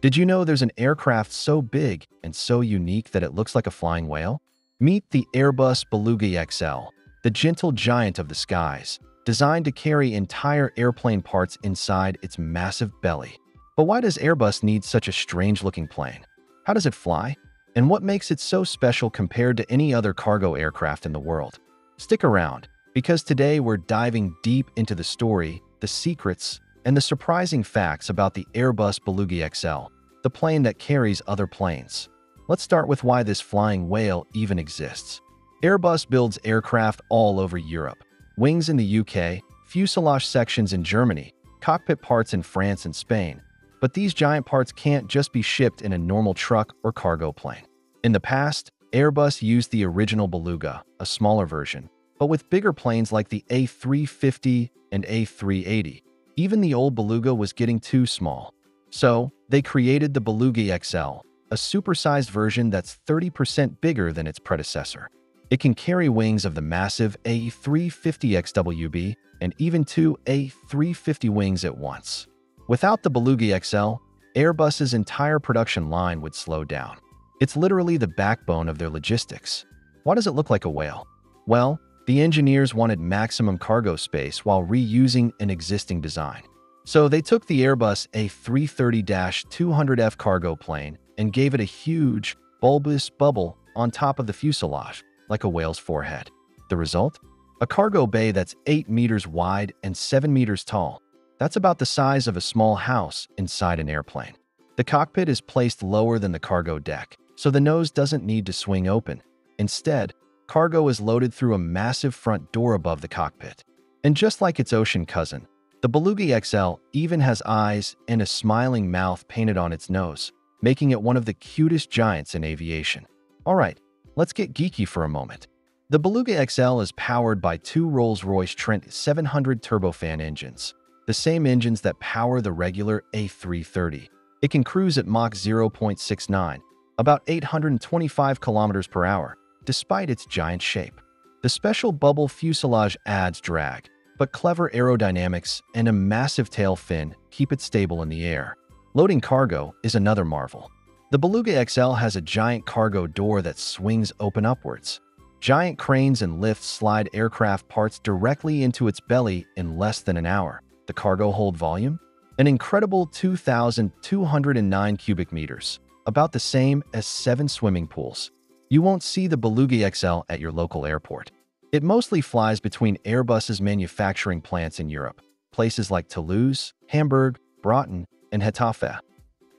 Did you know there's an aircraft so big and so unique that it looks like a flying whale? Meet the Airbus Beluga XL, the gentle giant of the skies, designed to carry entire airplane parts inside its massive belly. But why does Airbus need such a strange-looking plane? How does it fly? And what makes it so special compared to any other cargo aircraft in the world? Stick around, because today we're diving deep into the story, the secrets, and the surprising facts about the Airbus Beluga XL, the plane that carries other planes. Let's start with why this flying whale even exists. Airbus builds aircraft all over Europe, wings in the UK, fuselage sections in Germany, cockpit parts in France and Spain, but these giant parts can't just be shipped in a normal truck or cargo plane. In the past, Airbus used the original Beluga, a smaller version, but with bigger planes like the A350 and A380. Even the old Beluga was getting too small. So, they created the Beluga XL, a supersized version that's 30% bigger than its predecessor. It can carry wings of the massive A350XWB and even two A350 wings at once. Without the Beluga XL, Airbus's entire production line would slow down. It's literally the backbone of their logistics. Why does it look like a whale? Well, the engineers wanted maximum cargo space while reusing an existing design. So they took the Airbus A330-200F cargo plane and gave it a huge, bulbous bubble on top of the fuselage, like a whale's forehead. The result? A cargo bay that's 8 meters wide and 7 meters tall, that's about the size of a small house inside an airplane. The cockpit is placed lower than the cargo deck, so the nose doesn't need to swing open. Instead, cargo is loaded through a massive front door above the cockpit. And just like its ocean cousin, the Beluga XL even has eyes and a smiling mouth painted on its nose, making it one of the cutest giants in aviation. Alright, let's get geeky for a moment. The Beluga XL is powered by two Rolls-Royce Trent 700 turbofan engines, the same engines that power the regular A330. It can cruise at Mach 0.69, about 825 kilometers per hour, despite its giant shape. The special bubble fuselage adds drag, but clever aerodynamics and a massive tail fin keep it stable in the air. Loading cargo is another marvel. The Beluga XL has a giant cargo door that swings open upwards. Giant cranes and lifts slide aircraft parts directly into its belly in less than an hour the cargo hold volume? An incredible 2,209 cubic meters, about the same as seven swimming pools. You won't see the Beluga XL at your local airport. It mostly flies between Airbus's manufacturing plants in Europe, places like Toulouse, Hamburg, Broughton, and Getafe.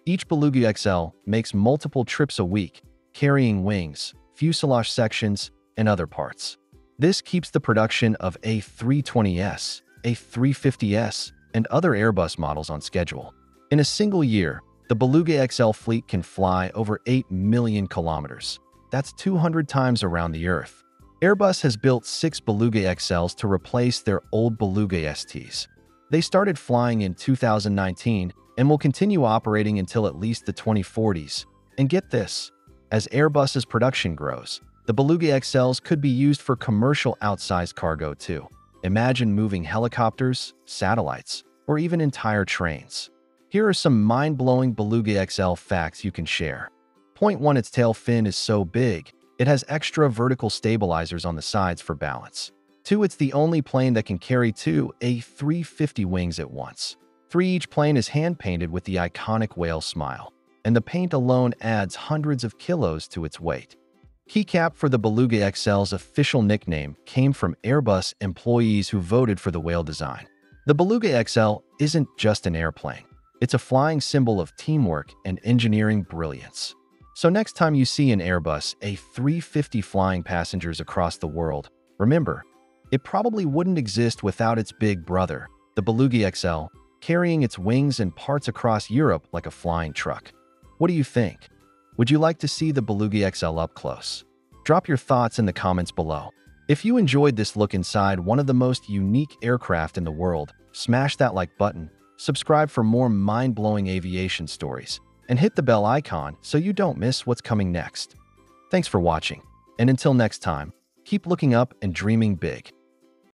Each Beluga XL makes multiple trips a week, carrying wings, fuselage sections, and other parts. This keeps the production of A320S, a350S, and other Airbus models on schedule. In a single year, the Beluga XL fleet can fly over 8 million kilometers. That's 200 times around the Earth. Airbus has built six Beluga XLs to replace their old Beluga STs. They started flying in 2019 and will continue operating until at least the 2040s. And get this, as Airbus's production grows, the Beluga XLs could be used for commercial outsized cargo too. Imagine moving helicopters, satellites, or even entire trains. Here are some mind-blowing Beluga XL facts you can share. Point 1 Its tail fin is so big, it has extra vertical stabilizers on the sides for balance. 2 It's the only plane that can carry two A350 wings at once. 3 Each plane is hand-painted with the iconic whale smile, and the paint alone adds hundreds of kilos to its weight. Keycap for the Beluga XL's official nickname came from Airbus employees who voted for the whale design. The Beluga XL isn't just an airplane. It's a flying symbol of teamwork and engineering brilliance. So next time you see an Airbus A350 flying passengers across the world, remember, it probably wouldn't exist without its big brother, the Beluga XL, carrying its wings and parts across Europe like a flying truck. What do you think? Would you like to see the Beluga XL up close? Drop your thoughts in the comments below. If you enjoyed this look inside one of the most unique aircraft in the world, smash that like button, subscribe for more mind-blowing aviation stories, and hit the bell icon so you don't miss what's coming next. Thanks for watching, and until next time, keep looking up and dreaming big.